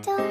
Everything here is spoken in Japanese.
ちん。